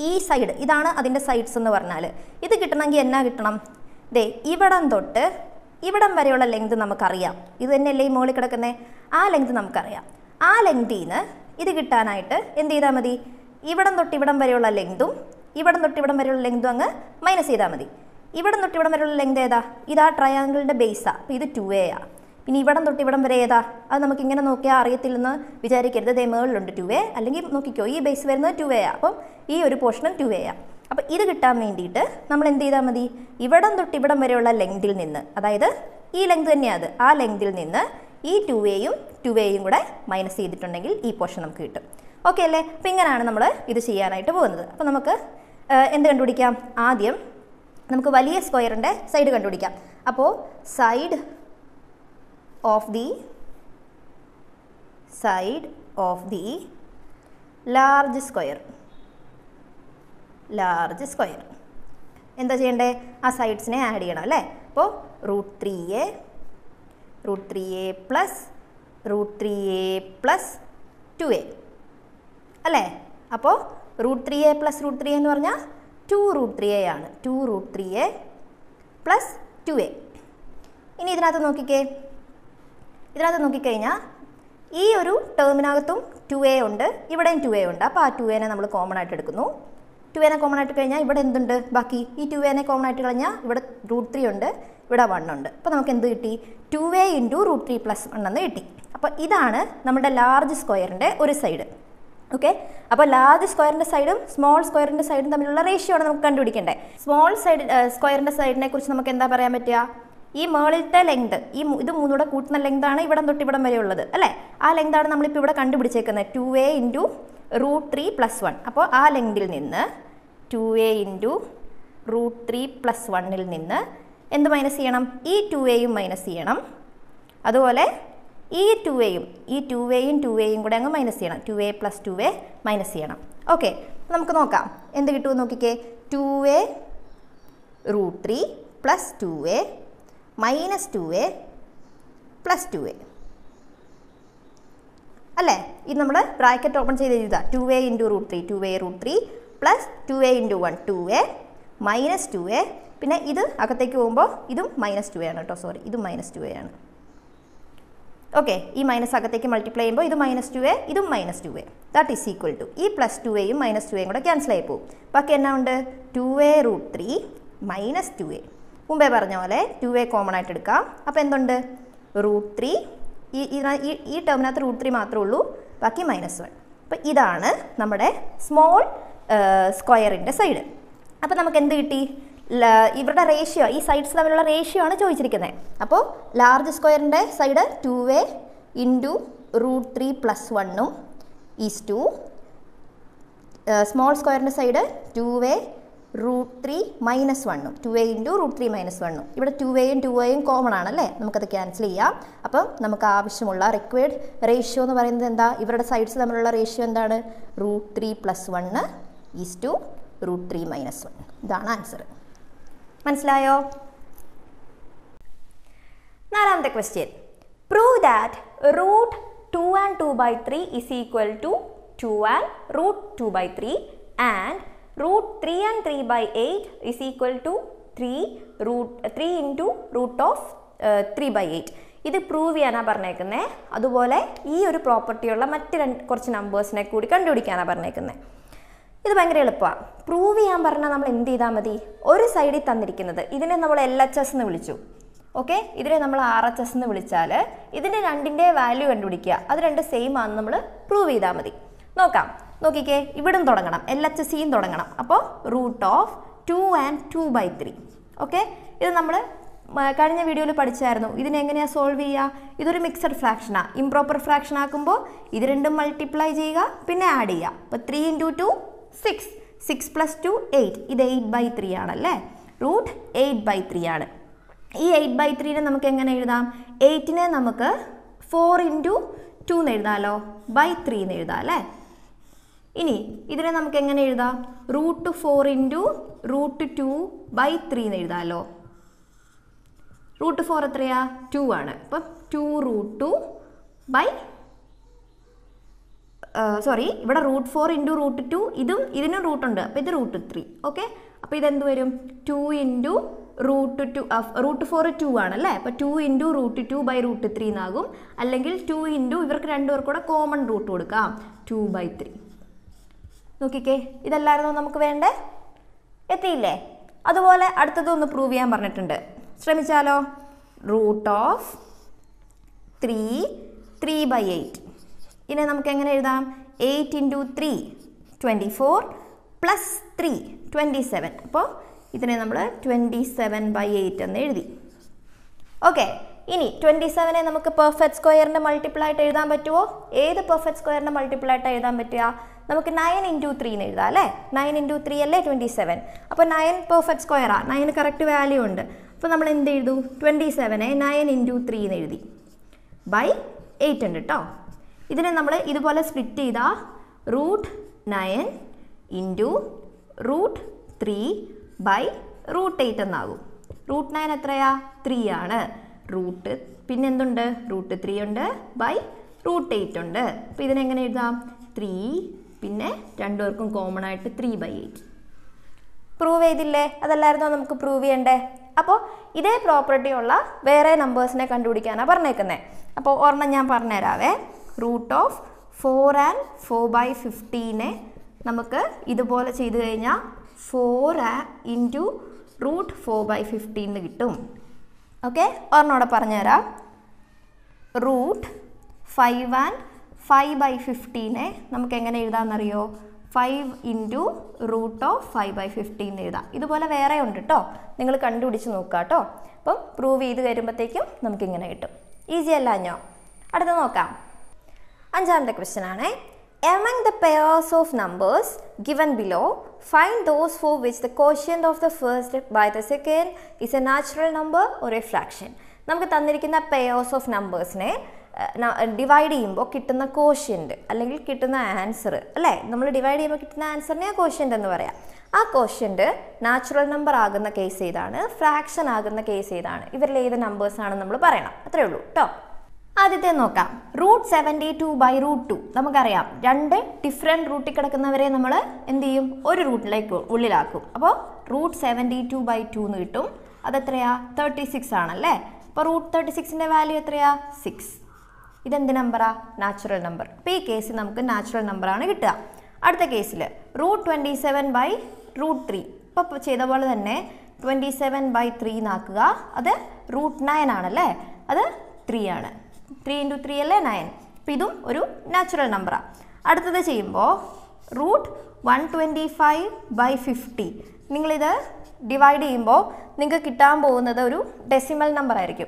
ഈ സൈഡ് ഇതാണ് അതിന്റെ സൈഡ്സ് എന്ന് പറഞ്ഞാൽ ഇത് കിട്ടണമെങ്കിൽ എന്നാ കിട്ടണം ദേ ഇവിടം തൊട്ട് ഇവിടം വരെയുള്ള ലെങ്ത് നമുക്കറിയാം. ഇത് തന്നെയല്ലേ ഈ മുകളിൽ കിടക്കുന്നത് ആ ലെങ്ത് നമുക്കറിയാം. ആ ലെങ്തിൽ നിന്ന് ഇത് കിട്ടാനായിട്ട് എന്ത് ചെയ്താൽ മതി? ഇവിടം തൊട്ട് ഇവിടം വരെയുള്ള ലെങ്തും ഇവിടം തൊട്ട് ഇവിടം വരെയുള്ള ലെങ്തും അങ്ങ് മൈനസ് ചെയ്താൽ മതി. ഇവിടം തൊട്ട് ഇവിടം വരെയുള്ള ലെങ്ത് ഏതാ? ഇതാ ട്രയാങ്കിളിന്റെ ബേസാണ് അപ്പോൾ ഇത് ടു എ ആ. പിന്നെ ഇവിടം തൊട്ട് ഇവിടം വരെ ഏതാ? അത് നമുക്ക് ഇങ്ങനെ നോക്കിയാൽ അറിയത്തില്ലെന്ന് വിചാരിക്കരുത്. ദേ മേളിലുണ്ട് ടു എ അല്ലെങ്കിൽ നോക്കിക്കോ ഈ ബേസ് വരുന്നത് ടു എ ആ. അപ്പം ഈ ഒരു പോർഷനും ടു എ ആ. അപ്പോൾ ഇത് കിട്ടാൻ വേണ്ടിയിട്ട് നമ്മൾ എന്ത് ചെയ്താൽ മതി? ഇവിടം തൊട്ട് ഇവിടം വരെയുള്ള ലെങ്തിൽ നിന്ന് അതായത് ഈ ലെങ്ത് തന്നെയാണ് അത്. ആ ലെങ്തിൽ നിന്ന് ഈ ടു എയും ടു എയും കൂടെ മൈനസ് ചെയ്തിട്ടുണ്ടെങ്കിൽ ഈ പോർഷൻ നമുക്ക് കിട്ടും. ഓക്കെ അല്ലേ? അപ്പോൾ ഇങ്ങനെയാണ് നമ്മൾ ഇത് ചെയ്യാനായിട്ട് പോകുന്നത്. അപ്പോൾ നമുക്ക് എന്ത് കണ്ടുപിടിക്കാം? ആദ്യം നമുക്ക് വലിയ സ്ക്വയറിന്റെ സൈഡ് കണ്ടുപിടിക്കാം. അപ്പോൾ side of the side of the large square large square എന്താ ചെയ്യണ്ടേ? ആ സൈഡ്സിനെ ആഡ് ചെയ്യണം അല്ലേ? അപ്പോൾ root three a root three a plus root three a plus two a അല്ലേ? അപ്പോൾ root three a plus root three എന്ന് പറഞ്ഞാൽ ടു റൂട്ട് ത്രീ എ ആണ്. Two root three a plus two a ഇനി ഇതിനകത്ത് നോക്കിക്കേ. ഇതിനകത്ത് നോക്കിക്കഴിഞ്ഞാൽ ഈ ഒരു ടേമിനകത്തും ടു എ ഉണ്ട്. ഇവിടെയും ടു എ ഉണ്ട്. അപ്പോൾ ആ ടു എനെ നമ്മൾ കോമൺ ആയിട്ട് എടുക്കുന്നു. ടു എനെ കോമൺ ആയിട്ട് കഴിഞ്ഞാൽ ഇവിടെ എന്തുണ്ട്? ബാക്കി ഈ ടു എനെ കോമൺ ആയിട്ട് കഴിഞ്ഞാൽ ഇവിടെ റൂട്ട് ത്രീ ഉണ്ട് ഇവിടെ വൺ ഉണ്ട്. അപ്പോൾ നമുക്ക് എന്ത് കിട്ടി? Two a into root three plus one എന്ന് കിട്ടി. അപ്പോൾ ഇതാണ് നമ്മുടെ ലാർജ് സ്ക്വയറിന്റെ ഒരു സൈഡ് ഓക്കെ അപ്പോൾ ലാർജ് സ്ക്വയറിന്റെ സൈഡും സ്മോൾ സ്ക്വയറിന്റെ സൈഡും തമ്മിലുള്ള റേഷ്യോ ആണ് നമുക്ക് കണ്ടുപിടിക്കേണ്ടത് സ്മോൾ സൈഡ് സ്ക്വയറിന്റെ സൈഡിനെ കുറിച്ച് നമുക്ക് എന്താ പറയാൻ പറ്റുക? ഈ മേളിലത്തെ ലെങ്ത് ഈ ഇത് മൂന്നൂടെ കൂട്ടുന്ന ലെങ്താണ് ഇവിടം തൊട്ട് ഇവിടം വരെ ഉള്ളത് അല്ലേ? ആ ലെങ്താണ് നമ്മളിപ്പോൾ ഇവിടെ കണ്ടുപിടിച്ചേക്കുന്നത് two a into root three plus one അപ്പോൾ ആ ലെങ്തിൽ നിന്ന് two a into root three plus വണ്ണിൽ നിന്ന് എന്ത് മൈനസ് ചെയ്യണം ഈ ടു എയും മൈനസ് ചെയ്യണം അതുപോലെ ഈ ടു എയും ഈ ടു എയും ടു എയും കൂടെ അങ്ങ് മൈനസ് ചെയ്യണം two a plus two a minus ചെയ്യണം ഓക്കെ നമുക്ക് നോക്കാം എന്ത് കിട്ടുമെന്ന് നോക്കിക്കേ two a root three plus two a minus two a plus two a അല്ലേ ഇത് നമ്മൾ ബ്രാക്കറ്റ് ഓപ്പൺ ചെയ്ത് എഴുതുക two a into root three two a root three plus two a into one two a minus two a പിന്നെ ഇത് അകത്തേക്ക് പോകുമ്പോൾ ഇതും മൈനസ് ടു എ ആണ് കേട്ടോ സോറി ഇതും മൈനസ് ടു എ ആണ്. ഓക്കെ ഈ മൈനസ് അകത്തേക്ക് മൾട്ടിപ്ലൈ ചെയ്യുമ്പോൾ ഇത് മൈനസ് ടു എ ഇതും minus two a that is equal to ഈ പ്ലസ് ടു എയും മൈനസ് ടു എയും കൂടെ ക്യാൻസൽ ആയി പോകും. ബാക്കി എന്നാ ഉണ്ട്? Two a root three minus two a മുമ്പേ പറഞ്ഞ പോലെ ടു എ കോമൺ ആയിട്ട് എടുക്കാം. അപ്പോൾ എന്തുണ്ട്? റൂട്ട് ത്രീ ഈ ഈ ടേമിനകത്ത് റൂട്ട് ത്രീ മാത്രമേ ഉള്ളൂ. ബാക്കി മൈനസ് വൺ അപ്പോൾ ഇതാണ് നമ്മുടെ സ്മോൾ സ്ക്വയറിന്റെ സൈഡ് അപ്പോൾ നമുക്ക് എന്ത് കിട്ടി? ഇവരുടെ റേഷ്യോ ഈ സൈഡ്സ് തമ്മിലുള്ള റേഷ്യോ ആണ് ചോദിച്ചിരിക്കുന്നത് അപ്പോൾ ലാർജ് സ്ക്വയറിന്റെ side two a into root three plus വണ്ണും ഈസ് ടു സ്മോൾ സ്ക്വയറിന്റെ side two a root three minus വണ്ണും two a into root three minus വണ്ണും ഇവിടെ ടു എയും ടു എയും കോമൺ ആണല്ലേ നമുക്കത് ക്യാൻസൽ ചെയ്യാം. അപ്പം നമുക്ക് ആവശ്യമുള്ള റിക്വയർഡ് റേഷ്യോ എന്ന് പറയുന്നത് എന്താ? ഇവരുടെ സൈഡ്സ് തമ്മിലുള്ള റേഷ്യോ എന്താണ്? Root three plus one is to root three minus one. ഇതാണ് ആൻസർ. മനസ്സിലായോ? നാലാമത്തെ question. Prove that root two and two by three is equal to two and root two by three and root three and three by eight is equal to three root three into root of three by eight. ഇത് prove ചെയ്യാനാണ് പറഞ്ഞേക്കുന്നത് അതുപോലെ ഈ ഒരു പ്രോപ്പർട്ടിയുള്ള മറ്റ് രണ്ട് കുറച്ച് നമ്പേഴ്സിനെ കൂടി കണ്ടുപിടിക്കാനാണ് പറഞ്ഞേക്കുന്നത് ഇത് ഭയങ്കര എളുപ്പമാണ് പ്രൂവ് ചെയ്യാൻ പറഞ്ഞാൽ നമ്മൾ എന്ത് ചെയ്താൽ മതി? ഒരു സൈഡിൽ തന്നിരിക്കുന്നത്. ഇതിനെ നമ്മൾ എൽ എച്ച് എസ് എന്ന് വിളിച്ചു. ഓക്കെ ഇതിനെ നമ്മൾ ആർ എച്ച് എസ് എന്ന് വിളിച്ചാൽ ഇതിന്റെ രണ്ടിന്റെ വാല്യൂ കണ്ടുപിടിക്കുക. അത് രണ്ട് സെയിം ആണെന്ന് നമ്മൾ പ്രൂവ് ചെയ്താൽ മതി. നോക്കാം. നോക്കിക്കേ. ഇവിടും തുടങ്ങണം. എൽ എച്ച് സിയും തുടങ്ങണം. അപ്പോൾ root of two and two by three okay ഇത് നമ്മൾ കഴിഞ്ഞ വീഡിയോയിൽ പഠിച്ചായിരുന്നു. ഇതിനെങ്ങനെയാണ് സോൾവ് ചെയ്യുക ഇതൊരു മിക്സഡ് ഫ്രാക്ഷനാണ് ഇംപ്രോപ്പർ ഫ്രാക്ഷൻ ആക്കുമ്പോൾ ഇത് രണ്ടും മൾട്ടിപ്ലൈ ചെയ്യുക പിന്നെ ആഡ് ചെയ്യുക. അപ്പോൾ three into two six six plus two eight ഇത് എയ്റ്റ് ബൈ ത്രീ ആണല്ലേ? റൂട്ട് എയ്റ്റ് ബൈ ത്രീ ആണ്. ഈ എയ്റ്റ് ബൈ ത്രീനെ നമുക്ക് എങ്ങനെ എഴുതാം? എയ്റ്റിനെ നമുക്ക് ഫോർ ഇന്റു ടു എന്ന് എഴുതാമല്ലോ ബൈ ത്രീ എന്ന് എഴുതാം അല്ലേ? ഇനി ഇതിനെ നമുക്ക് എങ്ങനെ എഴുതാം? Root four into root two by three എന്ന് എഴുതാമല്ലോ റൂട്ട് ഫോർ എത്രയാ? ടു ആണ്. അപ്പം two root two by sorry ഇവിടെ root four into root two ഇതും ഇതിനും റൂട്ട് ഉണ്ട്. അപ്പോൾ ഇത് റൂട്ട് ത്രീ ഓക്കെ അപ്പോൾ ഇതെന്ത് വരും? Two into root two root four two ആണല്ലേ? അപ്പോൾ two into root two by root three എന്നാകും. അല്ലെങ്കിൽ ടു ഇന്റു ഇവർക്ക് രണ്ടുപേർക്കും കൂടെ കോമൺ റൂട്ട് കൊടുക്കാം. ടു ബൈ ത്രീ നോക്കിക്കേ ഇതല്ലായിരുന്നു നമുക്ക് വേണ്ടേ? എത്തിയില്ലേ? അതുപോലെ അടുത്തതൊന്ന് പ്രൂവ് ചെയ്യാൻ പറഞ്ഞിട്ടുണ്ട്. ശ്രമിച്ചാലോ? Root of three three by eight ഇതിനെ നമുക്ക് എങ്ങനെ എഴുതാം? Eight into three twenty four plus three twenty seven അപ്പോൾ ഇതിനെ നമ്മൾ ട്വന്റി സെവൻ ബൈ എയ്റ്റ് എന്ന് എഴുതി. ഓക്കെ ഇനി ട്വന്റി സെവനെ നമുക്ക് പെർഫെക്റ്റ് സ്ക്വയറിന്റെ മൾട്ടിപ്പിൾ ആയിട്ട് എഴുതാൻ പറ്റുമോ ഏത് പെർഫെക്റ്റ് സ്ക്വയറിന്റെ മൾട്ടിപ്പിൾ ആയിട്ട് എഴുതാൻ പറ്റുക? നമുക്ക് നയൻ ഇന്റു ത്രീ എന്ന് എഴുതാം അല്ലേ? നയൻ ഇന്റു ത്രീ അല്ലേ ട്വന്റി സെവൻ അപ്പോൾ നയൻ പെർഫെക്റ്റ് സ്ക്വയറാണ് നയൻ കറക്റ്റ് വാല്യൂ ഉണ്ട്. അപ്പോൾ നമ്മൾ എന്ത് എഴുതു? ട്വന്റി സെവനെ നയൻ ഇന്റു ത്രീ എന്ന് എഴുതി. ബൈ എയ്റ്റ് ഉണ്ട് കേട്ടോ ഇതിനെ നമ്മൾ ഇതുപോലെ സ്പ്ലിറ്റ് ചെയ്താൽ root nine into root three by root eight എന്നാകും. റൂട്ട് നയൻ എത്രയാ? ത്രീ ആണ്. റൂട്ട് പിന്നെ എന്തുണ്ട് റൂട്ട് ത്രീ ഉണ്ട് ബൈ റൂട്ട് എയ്റ്റ് ഉണ്ട്. അപ്പോൾ ഇതിനെങ്ങനെ എഴുതാം? ത്രീ പിന്നെ രണ്ടുപേർക്കും കോമൺ ആയിട്ട് ത്രീ ബൈ എയ്റ്റ് പ്രൂവ് ചെയ്തില്ലേ? അതല്ലായിരുന്നോ നമുക്ക് പ്രൂവ് ചെയ്യണ്ടേ? അപ്പോൾ ഇതേ പ്രോപ്പർട്ടി ഉള്ള വേറെ നമ്പേഴ്സിനെ കണ്ടുപിടിക്കാനാണ് പറഞ്ഞേക്കുന്നത് അപ്പോൾ ഒരെണ്ണം ഞാൻ പറഞ്ഞുതരാവേ. Root of four and four by ഫിഫ്റ്റീനെ നമുക്ക് ഇതുപോലെ ചെയ്ത് കഴിഞ്ഞാൽ four into root four by fifteen എന്ന് കിട്ടും. ഓക്കെ? ഒരെണ്ണോടെ പറഞ്ഞുതരാം. Root five and five by ഫിഫ്റ്റീനെ നമുക്ക് എങ്ങനെ എഴുതാമെന്നറിയോ? Five into root of five by fifteen എഴുതാം. ഇതുപോലെ വേറെ ഉണ്ട് കേട്ടോ നിങ്ങൾ കണ്ടുപിടിച്ച് നോക്കുക കേട്ടോ അപ്പം പ്രൂവ് ചെയ്ത് വരുമ്പോഴത്തേക്കും നമുക്കിങ്ങനെ കിട്ടും. ഈസി അല്ല അഞ്ഞോ അടുത്ത് നോക്കാം. അഞ്ചാമത്തെ ക്വസ്റ്റ്യൻ ആണ്. Among the pairs of numbers given below find those for which the quotient of the first by the second is a natural number or a fraction. നമുക്ക് തന്നിരിക്കുന്ന പെയേഴ്സ് ഓഫ് നമ്പേഴ്സിനെ ഡിവൈഡ് ചെയ്യുമ്പോൾ കിട്ടുന്ന quotient അല്ലെങ്കിൽ കിട്ടുന്ന answer അല്ലേ? നമ്മൾ divide ചെയ്യുമ്പോൾ കിട്ടുന്ന ആൻസറിനെ കോഷ്യന്റ് എന്ന് പറയാം. ആ കോഷ്യന്റ് നാച്ചുറൽ നമ്പർ ആകുന്ന കേസ് ഏതാണ്? ഫ്രാക്ഷൻ ആകുന്ന കേസ് ഏതാണ്? ഇവരിൽ ഏത് നമ്പേഴ്സ് ആണെന്ന് നമ്മൾ പറയണം. അത്രേ ഉള്ളൂ കേട്ടോ ആദ്യത്തെ നോക്കാം. Root seventy two by root two. നമുക്കറിയാം രണ്ട് ഡിഫറെന്റ് റൂട്ടിൽ കിടക്കുന്നവരെ നമ്മൾ എന്ത് ചെയ്യും? ഒരു റൂട്ടിലേക്ക് ഉള്ളിലാക്കും. അപ്പോൾ root seventy two by two എന്ന് കിട്ടും. അതെത്രയാ? തേർട്ടി സിക്സ് ആണല്ലേ? അപ്പോൾ റൂട്ട് തേർട്ടി സിക്സിന്റെ വാല്യൂ എത്രയാ? സിക്സ് ഇതെന്ത് നമ്പറാ നാച്ചുറൽ നമ്പർ അപ്പോൾ ഈ കേസിൽ നമുക്ക് നാച്ചുറൽ നമ്പറാണ് കിട്ടുക. അടുത്ത കേസിൽ root twenty seven by root three ഇപ്പോൾ ചെയ്ത പോലെ തന്നെ ട്വന്റി സെവൻ ബൈ ത്രീ എന്നാക്കുക അത് റൂട്ട് നയൻ ആണല്ലേ? അത് ത്രീ ആണ്. ത്രീ ഇന്റു ത്രീ അല്ലേ നയൻ അപ്പം ഇതും ഒരു നാച്ചുറൽ നമ്പറാണ് അടുത്തത് ചെയ്യുമ്പോൾ root one twenty five by fifty നിങ്ങളിത് ഡിവൈഡ് ചെയ്യുമ്പോൾ നിങ്ങൾക്ക് കിട്ടാൻ പോകുന്നത് ഒരു ഡെസിമൽ നമ്പർ ആയിരിക്കും.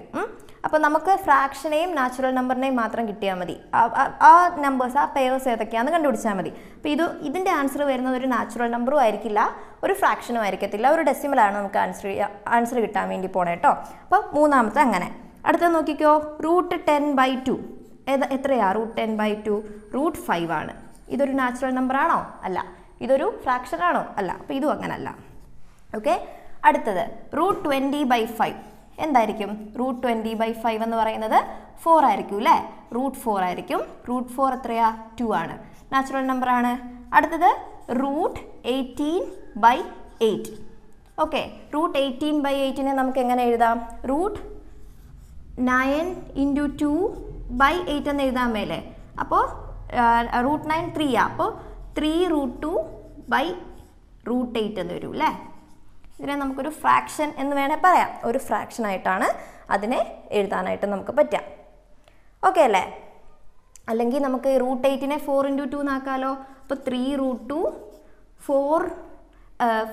അപ്പോൾ നമുക്ക് ഫ്രാക്ഷനെയും നാച്ചുറൽ നമ്പറിനെയും മാത്രം കിട്ടിയാൽ മതി. ആ- നമ്പേഴ്സ് ആ പെയേഴ്സ് ഏതൊക്കെയാണെന്ന് കണ്ടുപിടിച്ചാൽ മതി. അപ്പോൾ ഇത് ഇതിന്റെ ആൻസർ വരുന്നത് ഒരു നാച്ചുറൽ നമ്പറും ആയിരിക്കില്ല ഒരു ഫ്രാക്ഷനും ആയിരിക്കത്തില്ല ഒരു ഡെസിമലാണ് നമുക്ക് ആൻസർ ആൻസർ കിട്ടാൻ വേണ്ടി പോണേ കേട്ടോ അപ്പോൾ മൂന്നാമത്തെ അങ്ങനെ. അടുത്ത നോക്കിക്കോ. Root ten by two. ഏത് എത്രയാ? Root ten by two root five ആണ്. ഇതൊരു നാച്ചുറൽ നമ്പർ ആണോ അല്ല. ഇതൊരു ഫ്രാക്ഷൻ ആണോ അല്ല. അപ്പോൾ ഇതും അങ്ങനല്ല. ഓക്കെ? അടുത്തത്. Root twenty by five. എന്തായിരിക്കും? റൂട്ട് ട്വന്റി ബൈ ഫൈവ് എന്ന് പറയുന്നത് ഫോർ ആയിരിക്കും അല്ലേ? റൂട്ട് ഫോർ ആയിരിക്കും. റൂട്ട് ഫോർ എത്രയാ? ടു ആണ്. നാച്ചുറൽ നമ്പർ ആണ് അടുത്തത്. Root eighteen by eight. Okay. Root eighteen by എയ്റ്റിനെ നമുക്ക് എങ്ങനെ എഴുതാം? Root nine into two by eight എന്ന് എഴുതാൻ മേലെ. അപ്പോൾ റൂട്ട് നയൻ ത്രീ ആ. അപ്പോൾ three root two by root eight എന്ന് വരും അല്ലേ ഇതിനെ നമുക്കൊരു ഫ്രാക്ഷൻ എന്ന് വേണേൽ പറയാം. ഒരു ഫ്രാക്ഷൻ ആയിട്ടാണ് അതിനെ എഴുതാനായിട്ട് നമുക്ക് പറ്റുക. ഓക്കെ അല്ലേ? അല്ലെങ്കിൽ നമുക്ക് റൂട്ട് എയ്റ്റിനെ ഫോർ ഇന്റു ടു എന്നാക്കാലോ. അപ്പോൾ three root two four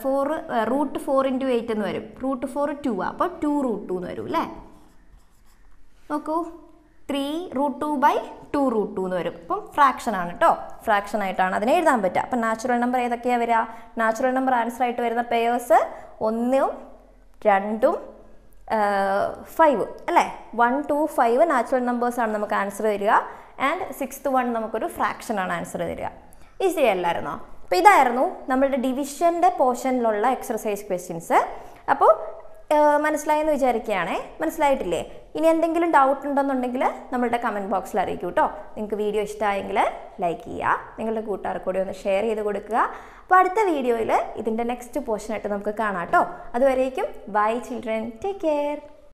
four root four into eight എന്ന് വരും. റൂട്ട് ഫോർ ടു ആ. അപ്പോൾ ടു റൂട്ട് ടു എന്ന് വരും അല്ലേ നോക്കൂ. Three root two by two root two എന്ന് വരും. അപ്പം ഫ്രാക്ഷൻ ആണ് കേട്ടോ ഫ്രാക്ഷൻ ആയിട്ടാണ് അതിനെ എഴുതാൻ പറ്റുക. അപ്പം നാച്ചുറൽ നമ്പർ ഏതൊക്കെയാണ് വരിക? നാച്ചുറൽ നമ്പർ ആൻസർ ആയിട്ട് വരുന്ന പെയേഴ്സ് ഒന്നും രണ്ടും ഫൈവ് അല്ലേ? One two five natural numbers ആണ് നമുക്ക് ആൻസർ തരിക. ആൻഡ് സിക്സ്ത് വൺ നമുക്കൊരു ഫ്രാക്ഷൻ ആണ് ആൻസർ തരിക. ഈസി അല്ലായിരുന്നോ? അപ്പോൾ ഇതായിരുന്നു നമ്മളുടെ ഡിവിഷന്റെ പോർഷനിലുള്ള എക്സർസൈസ് ക്വസ്റ്റ്യൻസ് അപ്പോൾ മനസ്സിലായെന്ന് വിചാരിക്കുകയാണേ. മനസ്സിലായിട്ടില്ലേ? ഇനി എന്തെങ്കിലും ഡൗട്ട് ഉണ്ടെന്നുണ്ടെങ്കിൽ നമ്മളുടെ കമന്റ് ബോക്സിൽ അറിയിക്കൂ കേട്ടോ നിങ്ങൾക്ക് വീഡിയോ ഇഷ്ടമായെങ്കിൽ ലൈക്ക് ചെയ്യുക. നിങ്ങളുടെ കൂട്ടുകാർക്ക് കൂടി ഒന്ന് ഷെയർ ചെയ്ത് കൊടുക്കുക. അപ്പോൾ അടുത്ത വീഡിയോയിൽ ഇതിന്റെ നെക്സ്റ്റ് പോർഷനായിട്ട് നമുക്ക് കാണാം കേട്ടോ അതുവരേക്കും ബൈ ചിൽഡ്രൻ ടേക്ക് കെയർ